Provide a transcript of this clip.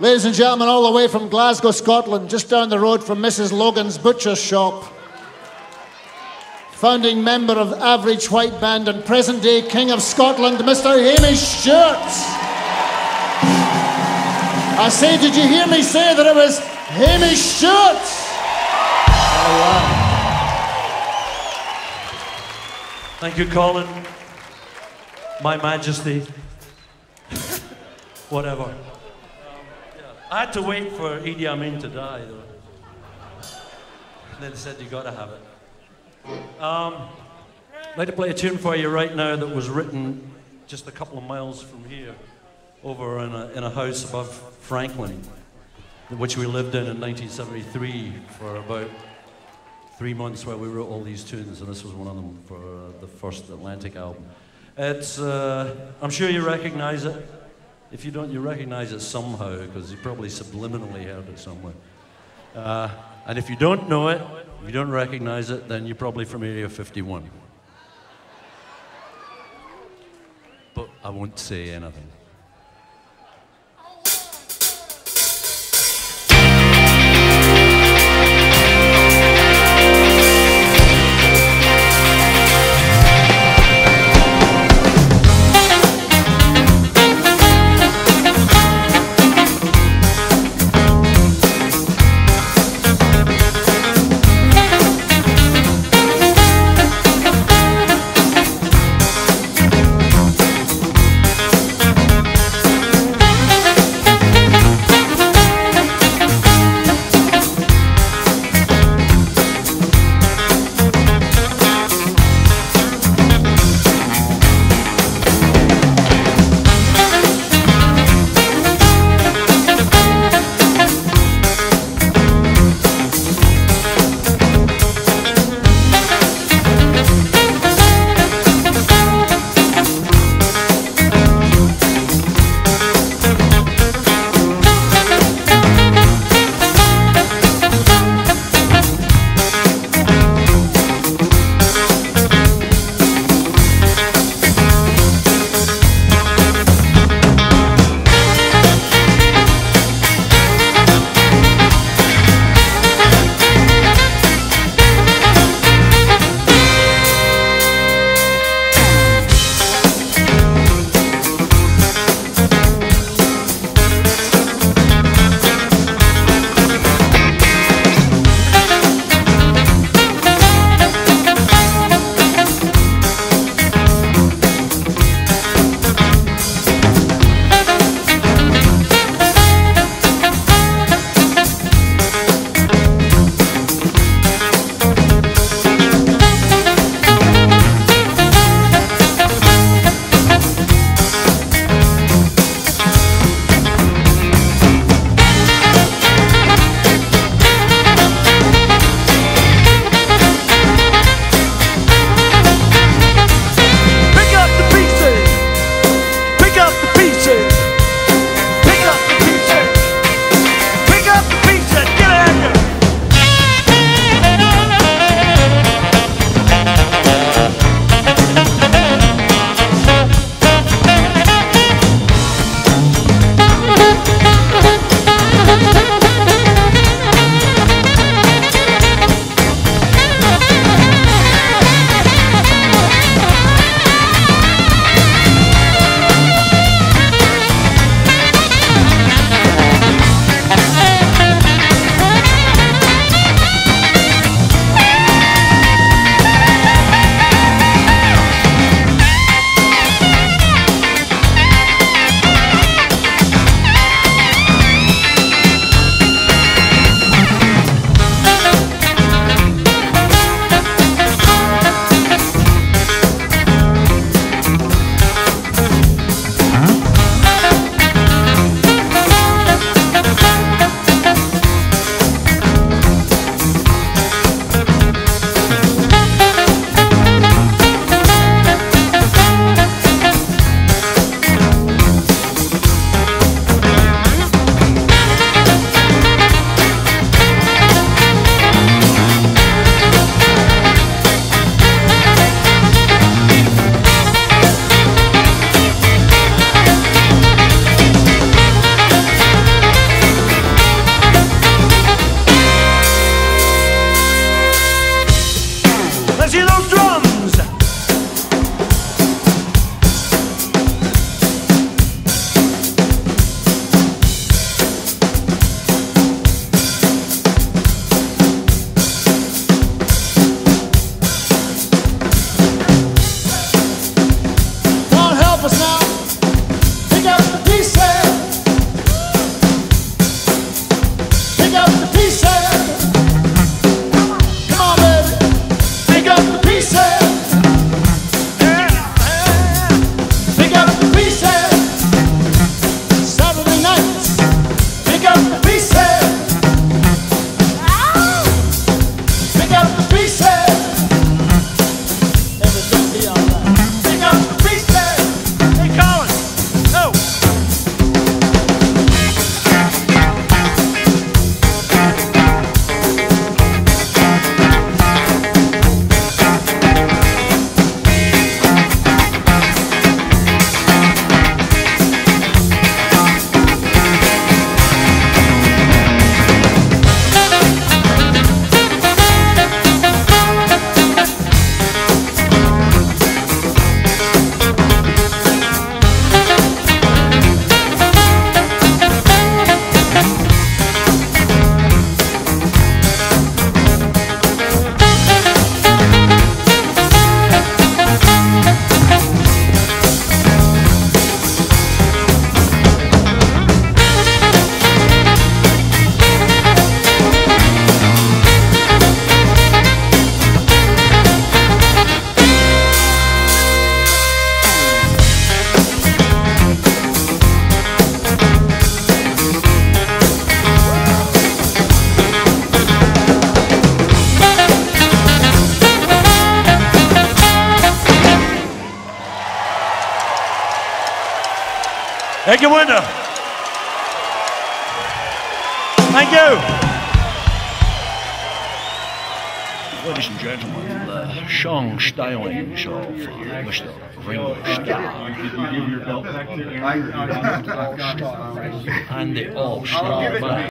Ladies and gentlemen, all the way from Glasgow, Scotland, just down the road from Mrs. Logan's butcher shop, founding member of Average White Band and present day King of Scotland, Mr. Hamish Stuart. I say, did you hear me say that it was Hamish wow. Thank you, Colin. My Majesty. Whatever. I had to wait for Idi Amin to die, though. And then they said, you gotta have it. Um, I'd like to play a tune for you right now that was written just a couple of miles from here, over in a, in a house above Franklin, which we lived in in 1973 for about three months where we wrote all these tunes, and this was one of them for the first Atlantic album. It's, uh, I'm sure you recognize it. If you don't, you recognize it somehow because you probably subliminally heard it somewhere. Uh, and if you don't know it, if you don't recognize it, then you're probably from Area 51. But I won't say anything. Thank you, winner. Thank you. Ladies and gentlemen, the song stylings of uh, Mr. Ringo Starr. And the All-Starr Band.